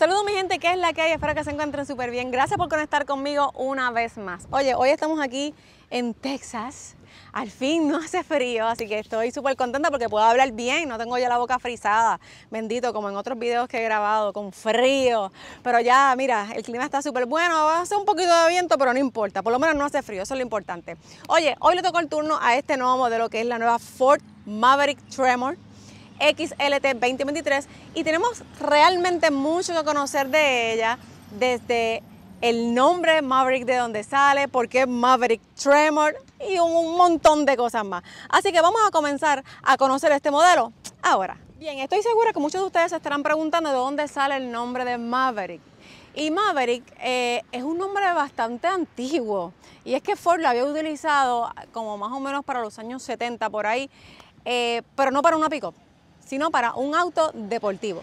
Saludos mi gente, ¿qué es la que hay? Espero que se encuentren súper bien. Gracias por conectar conmigo una vez más. Oye, hoy estamos aquí en Texas. Al fin no hace frío, así que estoy súper contenta porque puedo hablar bien, no tengo ya la boca frisada, bendito, como en otros videos que he grabado, con frío. Pero ya, mira, el clima está súper bueno, va a ser un poquito de viento, pero no importa, por lo menos no hace frío, eso es lo importante. Oye, hoy le tocó el turno a este nuevo modelo que es la nueva Ford Maverick Tremor XLT 2023 y tenemos realmente mucho que conocer de ella desde el nombre Maverick de dónde sale, por qué Maverick Tremor y un montón de cosas más. Así que vamos a comenzar a conocer este modelo ahora. Bien, estoy segura que muchos de ustedes se estarán preguntando de dónde sale el nombre de Maverick. Y Maverick eh, es un nombre bastante antiguo. Y es que Ford lo había utilizado como más o menos para los años 70 por ahí, eh, pero no para una pick-up sino para un auto deportivo.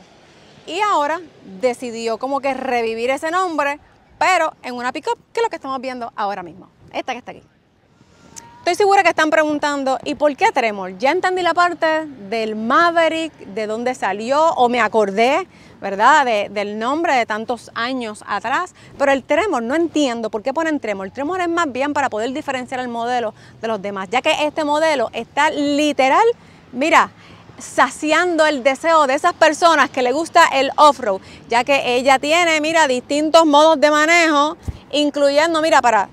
Y ahora decidió como que revivir ese nombre, pero en una pickup, que es lo que estamos viendo ahora mismo. Esta que está aquí. Estoy segura que están preguntando, ¿y por qué Tremor? Ya entendí la parte del Maverick, de dónde salió, o me acordé, ¿verdad? del nombre de tantos años atrás, pero el Tremor no entiendo por qué ponen Tremor. Tremor es más bien para poder diferenciar el modelo de los demás, ya que este modelo está literal, mira, saciando el deseo de esas personas que le gusta el off-road, ya que ella tiene, mira, distintos modos de manejo, incluyendo, mira, para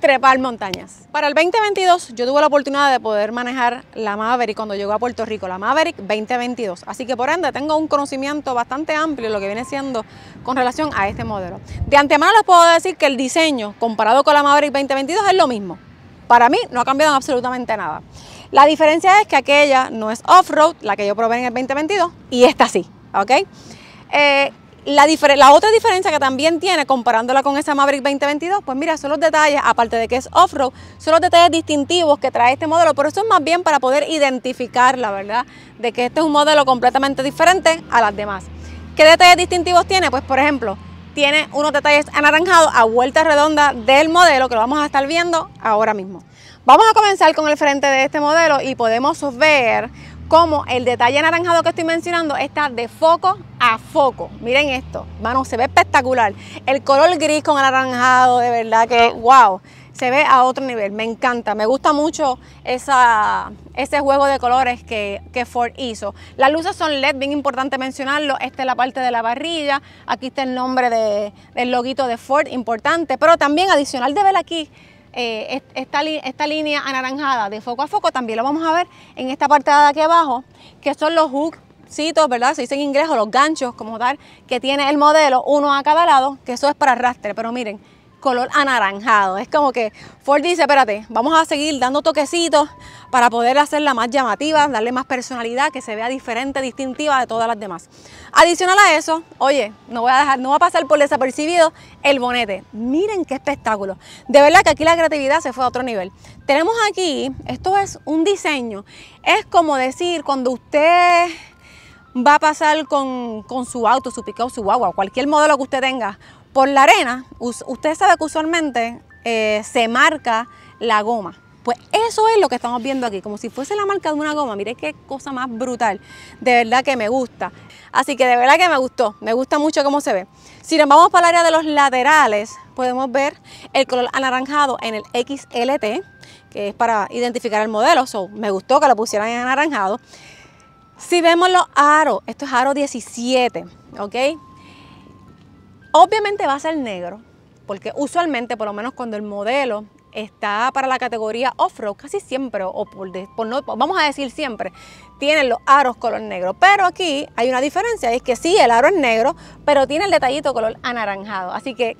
trepar montañas. Para el 2022 yo tuve la oportunidad de poder manejar la Maverick cuando llegó a Puerto Rico, la Maverick 2022. Así que por ende tengo un conocimiento bastante amplio lo que viene siendo con relación a este modelo. De antemano les puedo decir que el diseño comparado con la Maverick 2022 es lo mismo. Para mí no ha cambiado absolutamente nada. La diferencia es que aquella no es off-road, la que yo probé en el 2022, y esta sí, ¿ok? Eh, la, otra diferencia que también tiene comparándola con esa Maverick 2022, pues mira, son los detalles, aparte de que es off-road, son los detalles distintivos que trae este modelo, pero eso es más bien para poder identificar, la verdad, de que este es un modelo completamente diferente a las demás. ¿Qué detalles distintivos tiene? Pues por ejemplo, tiene unos detalles anaranjados a vuelta redonda del modelo que lo vamos a estar viendo ahora mismo. Vamos a comenzar con el frente de este modelo y podemos ver cómo el detalle anaranjado que estoy mencionando está de foco a foco. Miren esto, mano, se ve espectacular. El color gris con el anaranjado, de verdad que, wow, se ve a otro nivel. Me encanta, me gusta mucho ese juego de colores que, que, Ford hizo. Las luces son LED, bien importante mencionarlo. Esta es la parte de la barrilla. Aquí está el nombre de, del loguito de Ford, importante. Pero también adicional de ver aquí eh, esta, esta, línea anaranjada de foco a foco también lo vamos a ver en esta parte de aquí abajo, que son los hookcitos, ¿verdad? Se dice en inglés, o los ganchos como tal, que tiene el modelo, uno a cada lado, que eso es para arrastre, pero miren, color anaranjado. Es como que Ford dice, espérate, vamos a seguir dando toquecitos para poder hacerla más llamativa, darle más personalidad, que se vea diferente, distintiva de todas las demás. Adicional a eso, oye, no voy a dejar, no va a pasar por desapercibido el bonete. Miren qué espectáculo. De verdad que aquí la creatividad se fue a otro nivel. Tenemos aquí, esto es un diseño, es como decir cuando usted va a pasar con, su auto, su picado, su guagua, cualquier modelo que usted tenga, por la arena, usted sabe que usualmente eh, se marca la goma. Pues eso es lo que estamos viendo aquí, como si fuese la marca de una goma. Mire qué cosa más brutal. De verdad que me gusta. Así que de verdad que me gustó. Me gusta mucho cómo se ve. Si nos vamos para el área de los laterales, podemos ver el color anaranjado en el XLT, que es para identificar el modelo. me gustó que lo pusieran en anaranjado. Si vemos los aros, esto es aro 17, ¿ok? Obviamente va a ser negro, porque usualmente, por lo menos cuando el modelo está para la categoría off-road, casi siempre, o por, no, vamos a decir siempre, tienen los aros color negro. Pero aquí hay una diferencia, es que sí, el aro es negro, pero tiene el detallito color anaranjado. Así que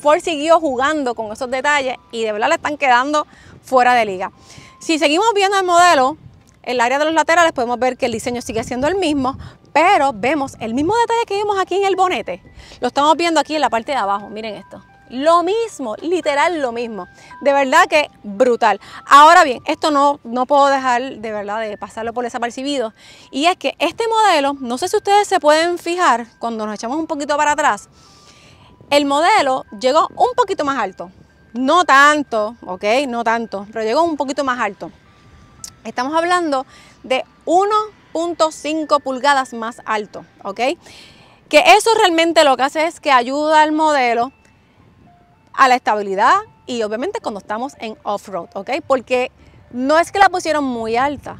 Ford siguió jugando con esos detalles y de verdad le están quedando fuera de liga. Si seguimos viendo el modelo, el área de los laterales podemos ver que el diseño sigue siendo el mismo, pero vemos el mismo detalle que vimos aquí en el bonete. Lo estamos viendo aquí en la parte de abajo. Miren esto. Lo mismo, literal lo mismo. De verdad que brutal. Ahora bien, esto no, no puedo dejar de verdad de pasarlo por desapercibido. Y es que este modelo, no sé si ustedes se pueden fijar cuando nos echamos un poquito para atrás, el modelo llegó un poquito más alto. No tanto, ok, no tanto, pero llegó un poquito más alto. Estamos hablando de 1 .5 pulgadas más alto, ¿ok? Que eso realmente lo que hace es que ayuda al modelo a la estabilidad y obviamente cuando estamos en off-road, ¿ok? Porque no es que la pusieron muy alta,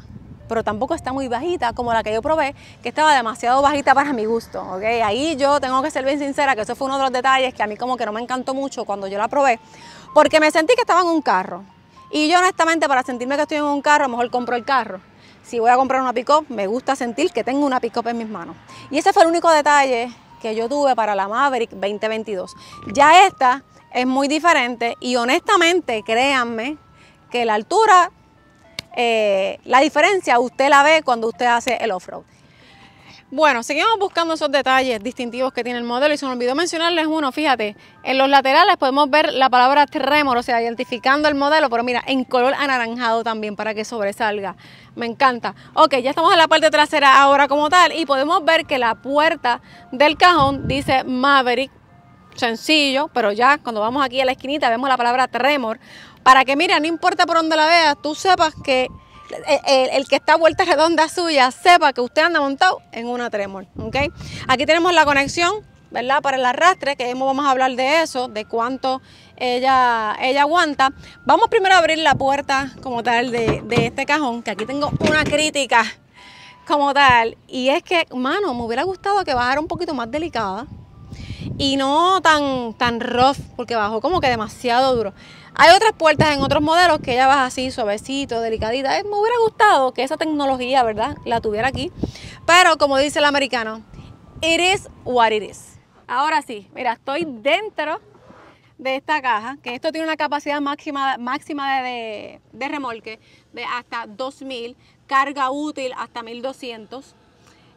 pero tampoco está muy bajita como la que yo probé, que estaba demasiado bajita para mi gusto, ¿ok? Ahí yo tengo que ser bien sincera que eso fue uno de los detalles que a mí como que no me encantó mucho cuando yo la probé, porque me sentí que estaba en un carro. Y yo honestamente para sentirme que estoy en un carro, mejor compro el carro. Si voy a comprar una pick-up, me gusta sentir que tengo una pick-up en mis manos. Y ese fue el único detalle que yo tuve para la Maverick 2022. Ya esta es muy diferente y honestamente, créanme, que la altura eh, la diferencia usted la ve cuando usted hace el off-road. Bueno, seguimos buscando esos detalles distintivos que tiene el modelo y se me olvidó mencionarles uno, fíjate, en los laterales podemos ver la palabra Tremor, o sea, identificando el modelo, pero mira, en color anaranjado también para que sobresalga. Me encanta. Ok, ya estamos en la parte trasera ahora como tal y podemos ver que la puerta del cajón dice Maverick, sencillo, pero ya cuando vamos aquí a la esquinita vemos la palabra Tremor, para que, mira, no importa por dónde la veas, tú sepas que el, que está a vuelta redonda suya sepa que usted anda montado en una Tremor, ¿ok? Aquí tenemos la conexión, ¿verdad? Para el arrastre, que vamos a hablar de eso, de cuánto ella, ella aguanta. Vamos primero a abrir la puerta como tal de, este cajón, que aquí tengo una crítica como tal, y es que, mano, me hubiera gustado que bajara un poquito más delicada y no tan, tan rough, porque bajó como que demasiado duro. Hay otras puertas en otros modelos que ella baja así, suavecito, delicadita. Me hubiera gustado que esa tecnología, ¿verdad?, la tuviera aquí. Pero como dice el americano, it is what it is. Ahora sí, mira, estoy dentro de esta caja, que esto tiene una capacidad máxima, máxima de, remolque de hasta 2000, carga útil hasta 1200.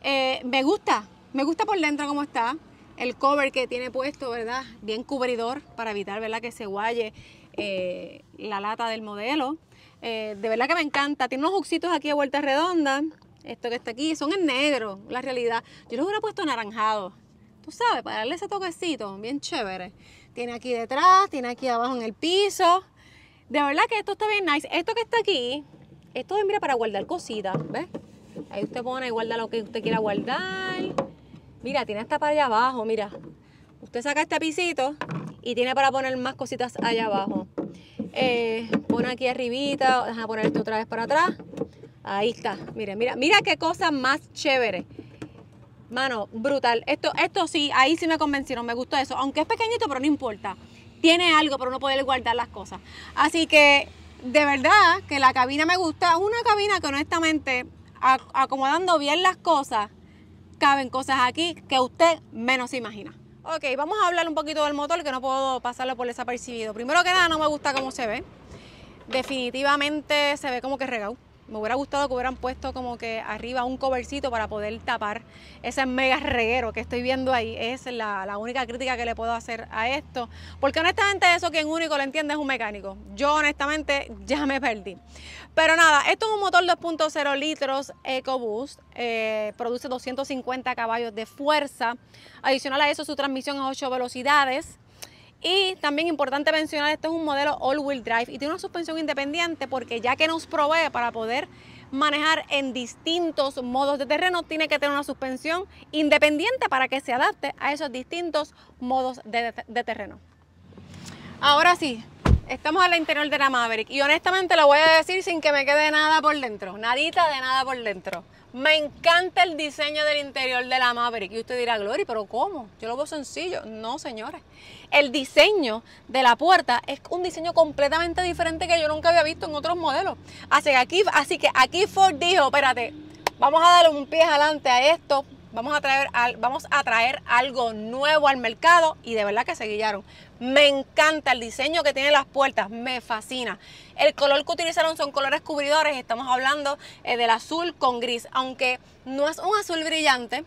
Eh, me gusta, me gusta por dentro cómo está. El cover que tiene puesto, ¿verdad? Bien cubridor para evitar, ¿verdad? Que se guaye eh, la lata del modelo. Eh, de verdad que me encanta. Tiene unos huxitos aquí a vuelta redonda. Esto que está aquí son en negro, la realidad. Yo los hubiera puesto anaranjado. Tú sabes, para darle ese toquecito, bien chévere. Tiene aquí detrás, tiene aquí abajo en el piso. De verdad que esto está bien nice. Esto que está aquí, esto es mira para guardar cositas, ¿ves? Ahí usted pone y guarda lo que usted quiera guardar. Mira, tiene hasta para allá abajo, mira. Usted saca este pisito y tiene para poner más cositas allá abajo. Eh, pone aquí arribita, deja poner esto otra vez para atrás. Ahí está, miren, mira, mira qué cosa más chévere. Mano, brutal. Esto, esto sí, ahí sí me convencieron, me gustó eso. Aunque es pequeñito, pero no importa. Tiene algo para uno poder guardar las cosas. Así que, de verdad, que la cabina me gusta. Una cabina que honestamente, acomodando bien las cosas, caben cosas aquí que usted menos imagina. Ok, vamos a hablar un poquito del motor que no puedo pasarlo por desapercibido. Primero que nada, no me gusta cómo se ve. Definitivamente se ve como que regado. Me hubiera gustado que hubieran puesto como que arriba un covercito para poder tapar ese mega reguero que estoy viendo ahí. Es la, única crítica que le puedo hacer a esto. Porque honestamente eso quien único lo entiende es un mecánico. Yo honestamente ya me perdí. Pero nada, esto es un motor 2.0 litros EcoBoost. Eh, produce 250 caballos de fuerza. Adicional a eso su transmisión es 8 velocidades. Y también importante mencionar, este es un modelo all-wheel drive y tiene una suspensión independiente porque ya que nos provee para poder manejar en distintos modos de terreno, tiene que tener una suspensión independiente para que se adapte a esos distintos modos de terreno. Ahora sí, estamos al interior de la Maverick y honestamente lo voy a decir sin que me quede nada por dentro, nadita de nada por dentro. Me encanta el diseño del interior de la Maverick. Y usted dirá, Glory, pero ¿cómo? Yo lo veo sencillo. No, señores. El diseño de la puerta es un diseño completamente diferente que yo nunca había visto en otros modelos. Así que aquí, así que aquí Ford dijo, espérate, vamos a darle un pie adelante a esto. Vamos a, traer, vamos a traer algo nuevo al mercado y de verdad que se guiaron. Me encanta el diseño que tiene las puertas, me fascina. El color que utilizaron son colores cubridores, estamos hablando eh, del azul con gris, aunque no es un azul brillante,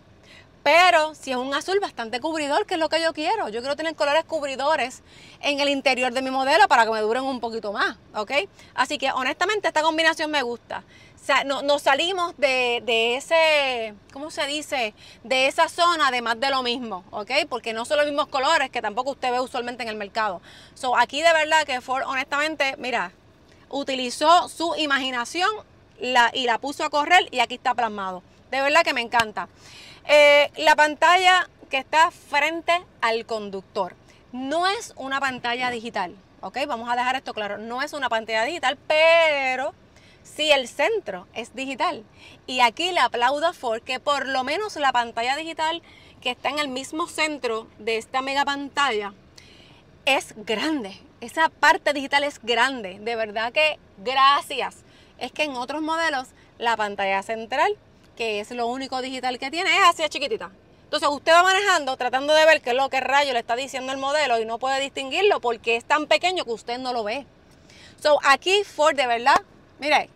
pero sí es un azul bastante cubridor, que es lo que yo quiero. Yo quiero tener colores cubridores en el interior de mi modelo para que me duren un poquito más, ¿ok? Así que honestamente esta combinación me gusta. O sea, no, nos salimos de, ese, ¿cómo se dice? De esa zona de más de lo mismo, ¿ok? Porque no son los mismos colores que tampoco usted ve usualmente en el mercado. So, aquí de verdad que Ford, honestamente, mira, utilizó su imaginación la, y la puso a correr y aquí está plasmado. De verdad que me encanta. Eh, la pantalla que está frente al conductor. No es una pantalla digital, ¿ok? Vamos a dejar esto claro. No es una pantalla digital, pero sí el centro es digital. Y aquí le aplaudo a Ford que por lo menos la pantalla digital que está en el mismo centro de esta mega pantalla es grande. Esa parte digital es grande. De verdad que gracias. Es que en otros modelos la pantalla central, que es lo único digital que tiene, es así chiquitita. Entonces usted va manejando tratando de ver qué es lo que rayo le está diciendo el modelo y no puede distinguirlo porque es tan pequeño que usted no lo ve. So aquí Ford de verdad, mire,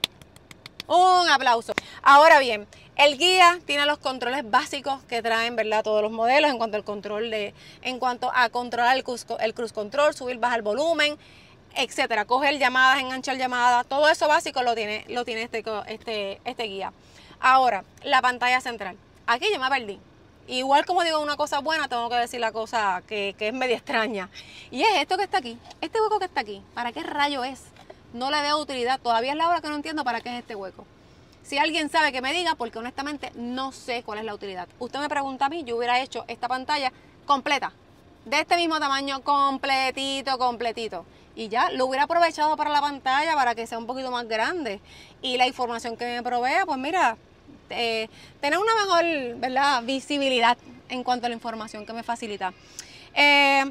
un aplauso. Ahora bien, el guía tiene los controles básicos que traen, ¿verdad? Todos los modelos en cuanto al control de, en cuanto a controlar el cruise, el cruise control, subir, bajar el volumen, etcétera. Coger llamadas, enganchar llamadas, todo eso básico lo tiene, lo tiene este, este, este guía. Ahora, la pantalla central. Aquí yo me perdí. Igual como digo una cosa buena, tengo que decir la cosa que, es media extraña. Y es esto que está aquí, este hueco que está aquí. ¿Para qué rayo es? No le veo utilidad. Todavía es la hora que no entiendo para qué es este hueco. Si alguien sabe que me diga, porque honestamente no sé cuál es la utilidad. Usted me pregunta a mí, yo hubiera hecho esta pantalla completa, de este mismo tamaño, completito, completito. Y ya lo hubiera aprovechado para la pantalla, para que sea un poquito más grande. Y la información que me provea, pues mira, eh, tener una mejor ¿verdad? visibilidad en cuanto a la información que me facilita. Eh,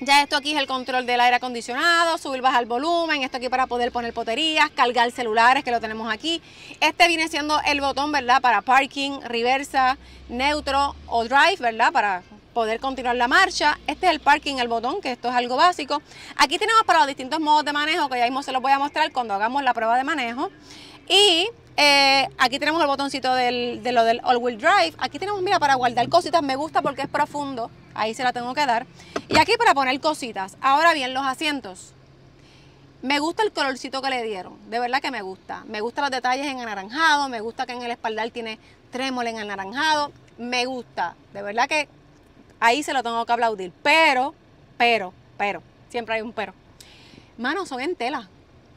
ya esto aquí es el control del aire acondicionado, subir, bajar el volumen, esto aquí para poder poner poterías, cargar celulares que lo tenemos aquí. Este viene siendo el botón, ¿verdad? Para parking, reversa, neutro o drive, ¿verdad? Para poder continuar la marcha. Este es el parking, el botón, que esto es algo básico. Aquí tenemos para los distintos modos de manejo, que ya mismo se los voy a mostrar cuando hagamos la prueba de manejo. Y eh, aquí tenemos el botoncito de lo del all-wheel drive. Aquí tenemos, mira, para guardar cositas. Me gusta porque es profundo. Ahí se la tengo que dar. Y aquí para poner cositas. Ahora bien, los asientos. Me gusta el colorcito que le dieron. De verdad que me gusta. Me gustan los detalles en anaranjado. Me gusta que en el espaldar tiene trémol en anaranjado. Me gusta. De verdad que ahí se lo tengo que aplaudir. Pero, pero, pero. Siempre hay un pero. Manos son en tela.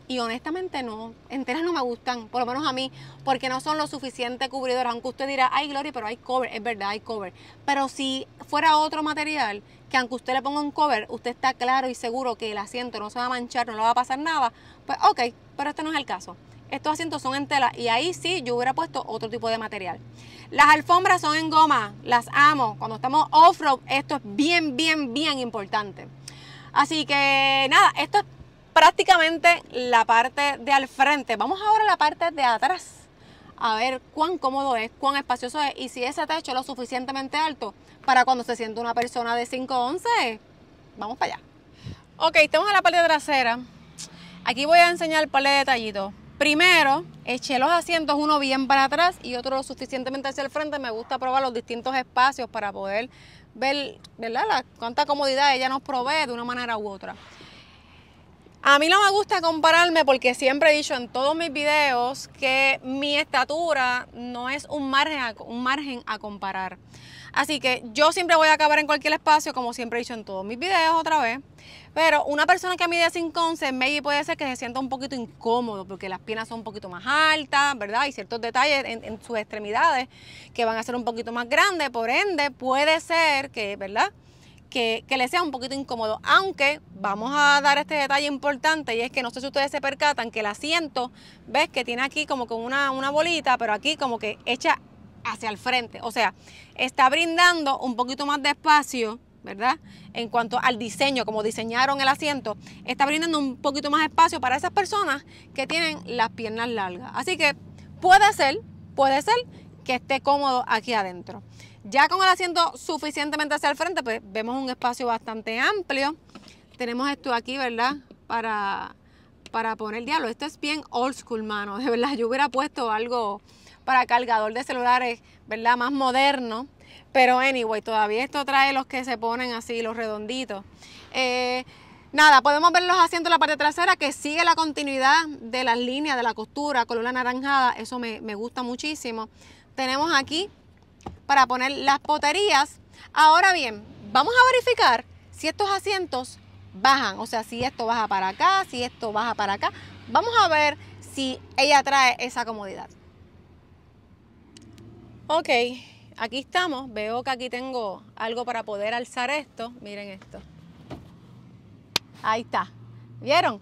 Y honestamente no, enteras no me gustan, por lo menos a mí, porque no son lo suficiente cubridoras. Aunque usted dirá, ay Gloria, pero hay cover, es verdad, hay cover. Pero si fuera otro material, que aunque usted le ponga un cover, usted está claro y seguro que el asiento no se va a manchar, no le va a pasar nada, pues ok, pero este no es el caso. Estos asientos son en tela y ahí sí yo hubiera puesto otro tipo de material. Las alfombras son en goma, las amo. Cuando estamos off-road, esto es bien, bien, bien importante. Así que nada, esto es prácticamente la parte de al frente. Vamos ahora a la parte de atrás. A ver cuán cómodo es, cuán espacioso es y si ese techo es lo suficientemente alto para cuando se siente una persona de 5'11. Vamos para allá. Ok, estamos en la parte trasera. Aquí voy a enseñar un par de. Primero, eché los asientos uno bien para atrás y otro lo suficientemente hacia el frente. Me gusta probar los distintos espacios para poder ver, ¿verdad? La, cuánta comodidad ella nos provee de una manera u otra. A mí no me gusta compararme porque siempre he dicho en todos mis videos que mi estatura no es un margen a, un margen a comparar. Así que yo siempre voy a acabar en cualquier espacio, como siempre he dicho en todos mis videos otra vez. Pero una persona que mide 5'11, maybe puede ser que se sienta un poquito incómodo porque las piernas son un poquito más altas, ¿verdad? Hay ciertos detalles en, en sus extremidades que van a ser un poquito más grandes, por ende puede ser que, ¿verdad? Que, le sea un poquito incómodo. Aunque vamos a dar este detalle importante y es que no sé si ustedes se percatan que el asiento, ves que tiene aquí como con una, una bolita, pero aquí como que echa hacia el frente. O sea, está brindando un poquito más de espacio, ¿verdad? En cuanto al diseño, como diseñaron el asiento, está brindando un poquito más espacio para esas personas que tienen las piernas largas. Así que puede ser, puede ser que esté cómodo aquí adentro. Ya con el asiento suficientemente hacia el frente, pues vemos un espacio bastante amplio. Tenemos esto aquí, ¿verdad? Para, para poner diablo. Esto es bien old school, mano. De verdad, yo hubiera puesto algo para cargador de celulares, ¿verdad? Más moderno. Pero anyway, todavía esto trae los que se ponen así, los redonditos. Eh, nada, podemos ver los asientos en la parte trasera que sigue la continuidad de las líneas de la costura, color anaranjada. Eso me, me gusta muchísimo. Tenemos aquí para poner las poterías. Ahora bien, vamos a verificar si estos asientos bajan, o sea, si esto baja para acá, si esto baja para acá. Vamos a ver si ella trae esa comodidad. Ok, aquí estamos. Veo que aquí tengo algo para poder alzar esto. Miren esto. Ahí está. ¿Vieron?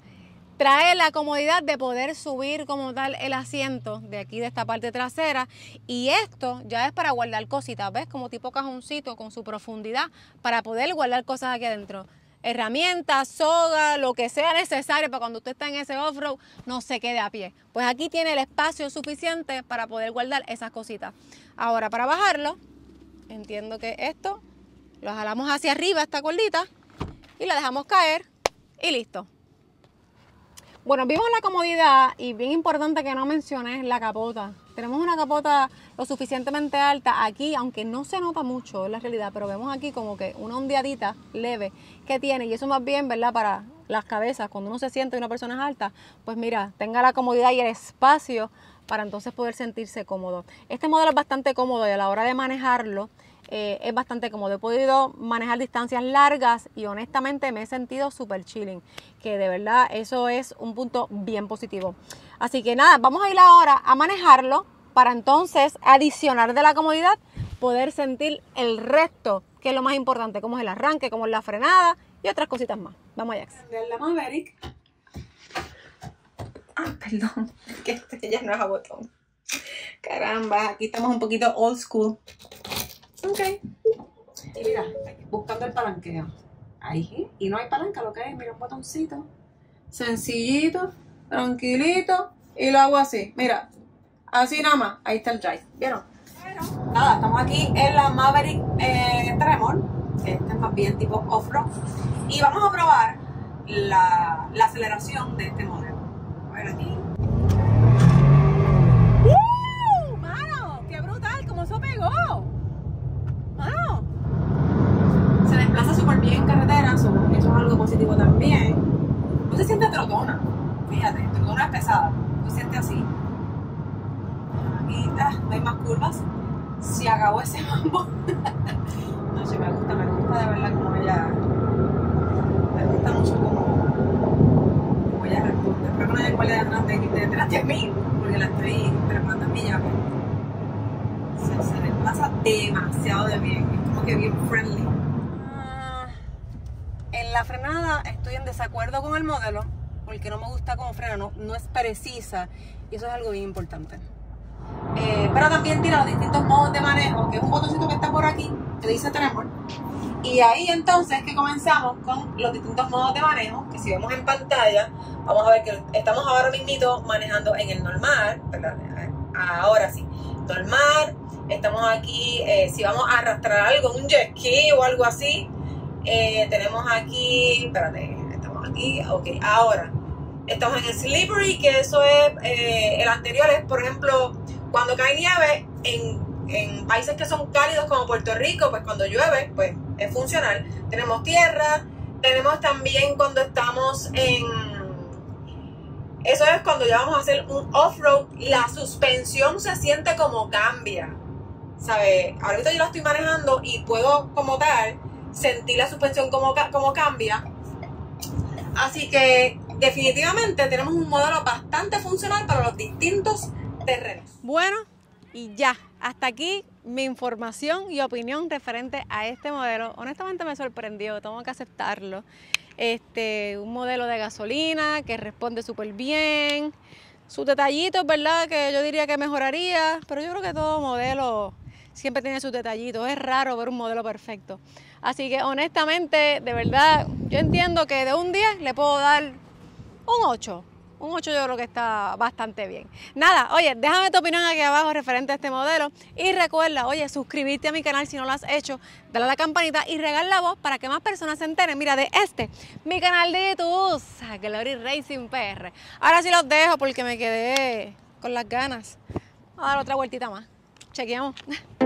Trae la comodidad de poder subir como tal el asiento de aquí de esta parte trasera y esto ya es para guardar cositas, ¿ves? Como tipo cajoncito con su profundidad para poder guardar cosas aquí adentro. Herramientas, soga, lo que sea necesario para cuando usted está en ese off-road no se quede a pie. Pues aquí tiene el espacio suficiente para poder guardar esas cositas. Ahora para bajarlo, entiendo que esto lo jalamos hacia arriba esta cordita y la dejamos caer y listo. Bueno, vimos la comodidad y bien importante que no menciones la capota. Tenemos una capota lo suficientemente alta aquí, aunque no se nota mucho en la realidad, pero vemos aquí como que una ondeadita leve que tiene y eso más bien, ¿verdad? Para las cabezas, cuando uno se siente y una persona es alta, pues mira, tenga la comodidad y el espacio para entonces poder sentirse cómodo. Este modelo es bastante cómodo y a la hora de manejarlo, eh, es bastante cómodo. He podido manejar distancias largas y honestamente me he sentido súper chilling, que de verdad eso es un punto bien positivo. Así que nada, vamos a ir ahora a manejarlo para entonces adicionar de la comodidad, poder sentir el resto, que es lo más importante, como es el arranque, como es la frenada y otras cositas más. Vamos allá. Ah, perdón, que este ya no es a botón. Caramba, aquí estamos un poquito old school. Ok. Y mira, buscando el palanqueo. Ahí. Y no hay palanca, lo que hay, mira, un botoncito. Sencillito, tranquilito. Y lo hago así. Mira, así nada más. Ahí está el drive. ¿Vieron? nada, estamos aquí en la Maverick eh, Tremor. Este es más bien tipo off-road. Y vamos a probar la, la aceleración de este modelo. A ver aquí. En carretera, eso, es algo positivo también. No se siente trotona, fíjate, trotona es pesada, no se siente así. Aquí ah, no hay más curvas. Se acabó ese mambo. no sé, me gusta, me gusta de verdad como ella. Me gusta mucho como, como ella responde. Espero que no haya cuál de atrás de, de, detrás de mí, porque la estoy trepando a mí ya. Se, se desplaza demasiado de bien, es como que bien friendly. Frenada estoy en desacuerdo con el modelo porque no me gusta cómo frena, no, no es precisa y eso es algo bien importante. Eh, pero también tiene los distintos modos de manejo, que es un botoncito que está por aquí, que dice Tremor. Y ahí entonces que comenzamos con los distintos modos de manejo, que si vemos en pantalla, vamos a ver que estamos ahora mismo manejando en el normal, ahora sí, normal, estamos aquí, eh, si vamos a arrastrar algo, un jet ski o algo así, eh, tenemos aquí, espérate, estamos aquí, ok, ahora, estamos en el slippery, que eso es, eh, el anterior es, por ejemplo, cuando cae nieve en, en, países que son cálidos como Puerto Rico, pues cuando llueve, pues es funcional. Tenemos tierra, tenemos también cuando estamos en... Eso es cuando ya vamos a hacer un off-road, la suspensión se siente como cambia. ¿Sabes? Ahorita yo la estoy manejando y puedo como tal sentir la suspensión como, como cambia. Así que definitivamente tenemos un modelo bastante funcional para los distintos terrenos. Bueno, y ya, hasta aquí mi información y opinión referente a este modelo. Honestamente me sorprendió, tengo que aceptarlo. Este, un modelo de gasolina que responde súper bien. Sus detallitos, ¿verdad? Que yo diría que mejoraría, pero yo creo que todo modelo siempre tiene sus detallitos. Es raro ver un modelo perfecto. Así que honestamente, de verdad, yo entiendo que de un 10 le puedo dar un 8. Un 8 yo creo que está bastante bien. Nada, oye, déjame tu opinión aquí abajo referente a este modelo. Y recuerda, oye, suscribirte a mi canal si no lo has hecho. Dale a la campanita y regala la voz para que más personas se enteren. Mira, de este, mi canal de YouTube, Glory Racing PR. Ahora sí los dejo porque me quedé con las ganas. Vamos a dar otra vueltita más. Chequeamos.